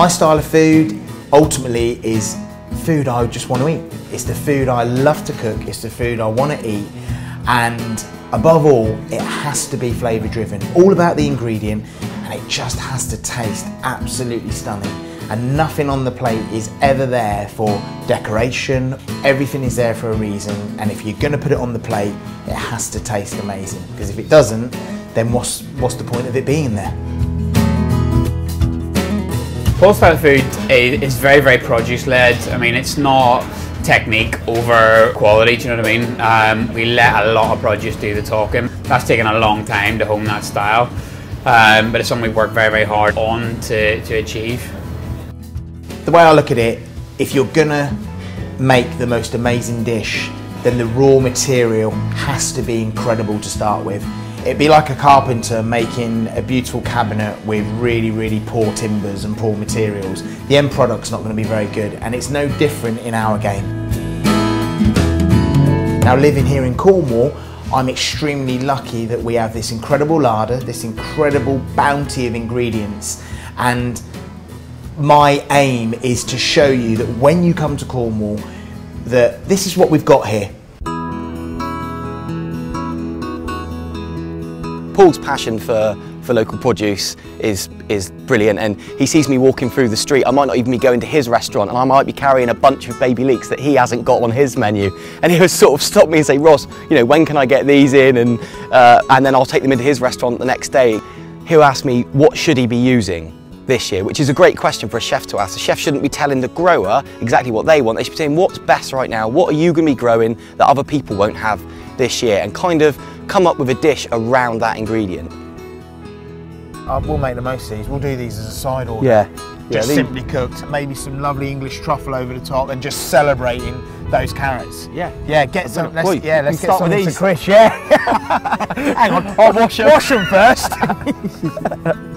My style of food ultimately is food I just want to eat. It's the food I love to cook, it's the food I want to eat, and above all, it has to be flavour driven. All about the ingredient, and it just has to taste absolutely stunning. And nothing on the plate is ever there for decoration. Everything is there for a reason, and if you're going to put it on the plate, it has to taste amazing. Because if it doesn't, then what's, what's the point of it being there? Of food is very, very produce led. I mean, it's not technique over quality, do you know what I mean? Um, we let a lot of produce do the talking. That's taken a long time to hone that style, um, but it's something we work very, very hard on to, to achieve. The way I look at it, if you're gonna make the most amazing dish, then the raw material has to be incredible to start with. It'd be like a carpenter making a beautiful cabinet with really, really poor timbers and poor materials. The end product's not going to be very good, and it's no different in our game. Now, living here in Cornwall, I'm extremely lucky that we have this incredible larder, this incredible bounty of ingredients, and my aim is to show you that when you come to Cornwall, that this is what we've got here. Paul's passion for, for local produce is, is brilliant and he sees me walking through the street. I might not even be going to his restaurant and I might be carrying a bunch of baby leeks that he hasn't got on his menu. And he'll sort of stop me and say, Ross, you know, when can I get these in? And, uh, and then I'll take them into his restaurant the next day. He'll ask me, what should he be using? This year, which is a great question for a chef to ask. The chef shouldn't be telling the grower exactly what they want. They should be saying what's best right now, what are you going to be growing that other people won't have this year, and kind of come up with a dish around that ingredient. Uh, we'll make the most of these. We'll do these as a side order. Yeah. Just yeah, simply cooked, maybe some lovely English truffle over the top, and just celebrating those carrots. Yeah. Yeah, get some. Let's, Boy, yeah, let's get some with to these. Chris. Yeah. Hang on, I'll wash them. Wash them first.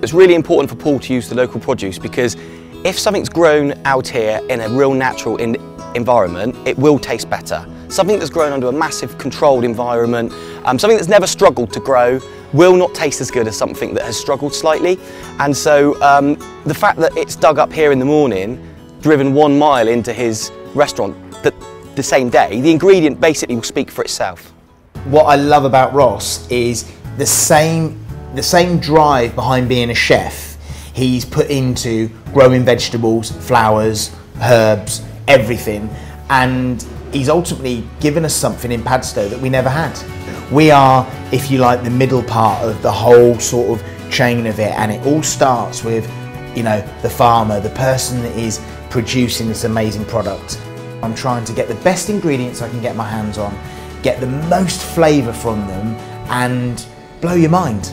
It's really important for Paul to use the local produce because if something's grown out here in a real natural in environment, it will taste better. Something that's grown under a massive controlled environment, um, something that's never struggled to grow, will not taste as good as something that has struggled slightly. And so um, the fact that it's dug up here in the morning, driven one mile into his restaurant the, the same day, the ingredient basically will speak for itself. what I love about Ross is the same the same drive behind being a chef he's put into growing vegetables, flowers, herbs, everything, and he's ultimately given us something in Padstow that we never had. We are, if you like, the middle part of the whole sort of chain of it, and it all starts with, you know, the farmer, the person that is producing this amazing product. I'm trying to get the best ingredients I can get my hands on, get the most flavour from them, and blow your mind.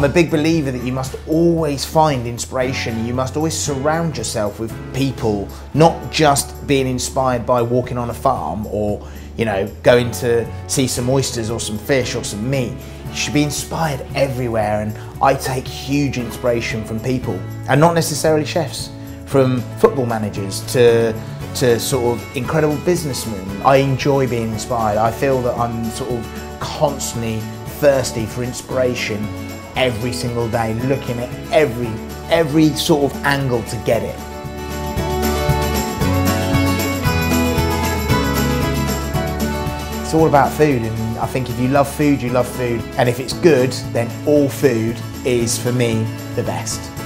I'm a big believer that you must always find inspiration. You must always surround yourself with people, not just being inspired by walking on a farm or, you know, going to see some oysters or some fish or some meat. You should be inspired everywhere, and I take huge inspiration from people, and not necessarily chefs, from football managers to to sort of incredible businessmen. I enjoy being inspired. I feel that I'm sort of constantly thirsty for inspiration every single day, looking at every every sort of angle to get it. It's all about food, and I think if you love food, you love food, and if it's good, then all food is for me the best.